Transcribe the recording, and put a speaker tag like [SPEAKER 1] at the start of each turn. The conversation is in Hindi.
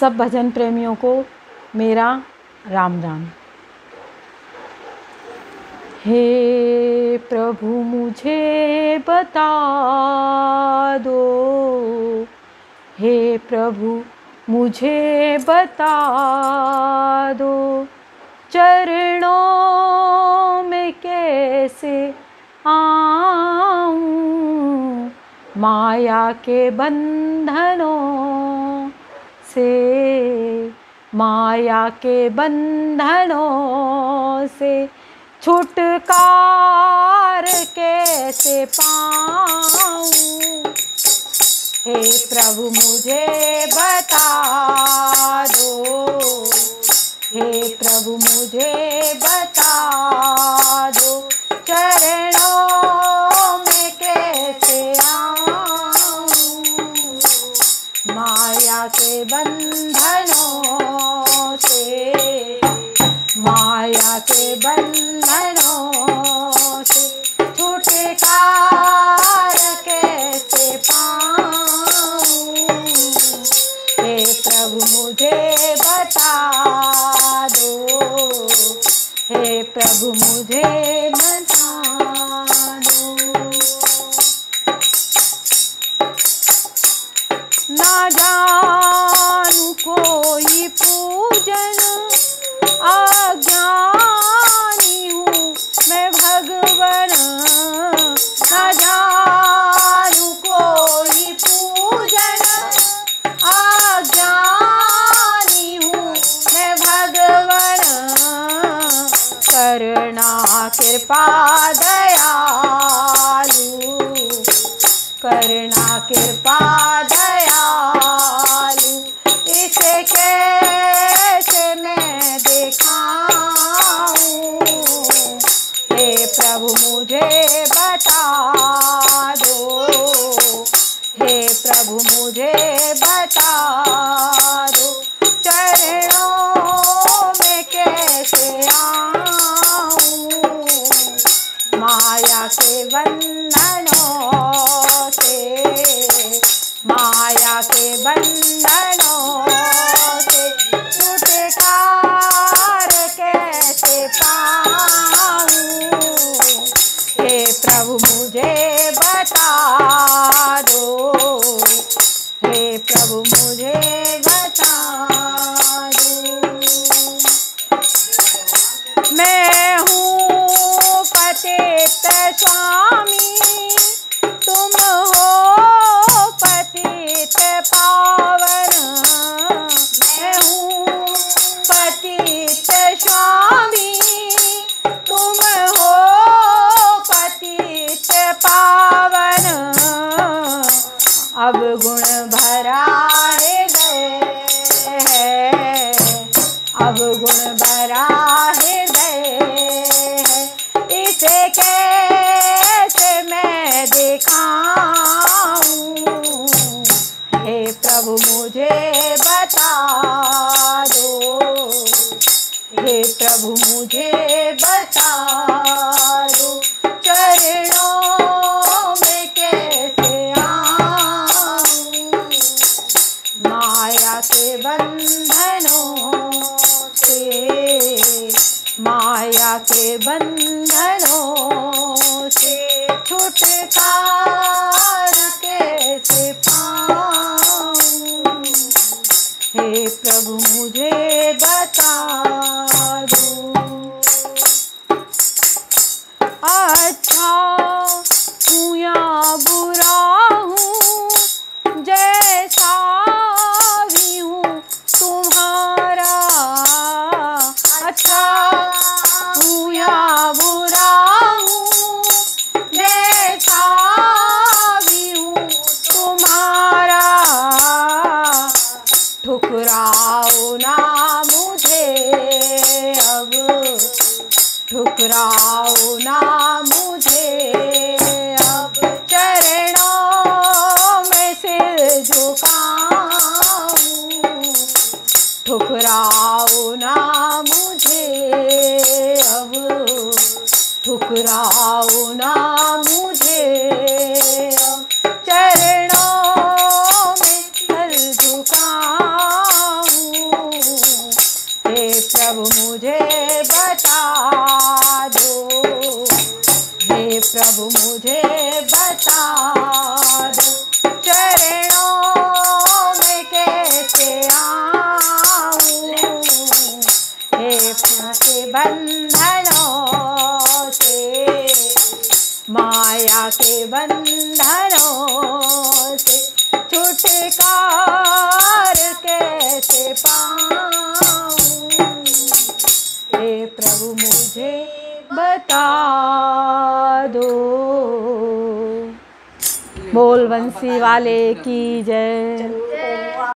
[SPEAKER 1] सब भजन प्रेमियों को मेरा राम राम हे प्रभु, मुझे बता दो। हे प्रभु, मुझे बता दो चरणों में कैसे आऊँ? माया के बंधनों से, माया के बंधनों से, छुटकार कैसे पाऊँ? हे प्रभु, मुझे बता दो। हे प्रभु, मुझे माया के बंधनों से छुटकार कैसे पाऊँ? हे प्रभु, मुझे बता दो। हे प्रभु, मुझे बता दो। ना जानू कृपा दयालु। करुणा कृपा दयालु। इसे कैसे मैं दिखाऊँ? हे प्रभु मुझे बता स्वामी, तुम हो पतित पावन। मैं हूँ पतित स्वामी, तुम हो पतित पावन। अब गुण भरा है, अब गुण दिखाऊँ। हे प्रभु, मुझे बता दो। हे प्रभु, मुझे बता दो। चरणों में कैसे आऊँ? माया के बंधनों से, माया के बंधनों छुटकार ठुकराओ ना मुझे अब। ठुकराओ ना मुझे अब। चरणों में सिर झुकाऊं। ठुकराओ ना मुझे अब। ठुकराओ ना मुझे मुझे बता दो। हे प्रभु, मुझे बता दो। चरणों में कैसे आऊँ? हे के बंधनों से, माया के बंधनों से, छुटकार कैसे पाऊँ? प्रभु मुझे बता दो। बोल बंसी वाले की जय।